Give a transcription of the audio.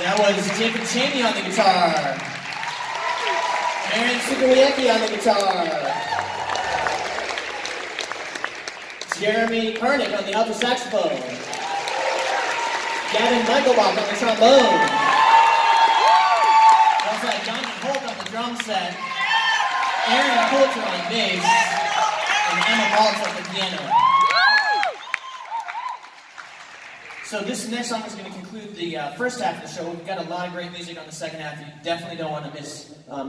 That was Jacob Cheney on the guitar. Aaron Sugariecki on the guitar. Jeremy Pernick on the alto saxophone. Gavin Michaelbach on the trombone. Also had Jonathan Holt on the drum set. Aaron Coulter on bass. And Emma Maltz on the piano. So this next song is going to conclude the uh, first half of the show. We've got a lot of great music on the second half. You definitely don't want to miss. Um,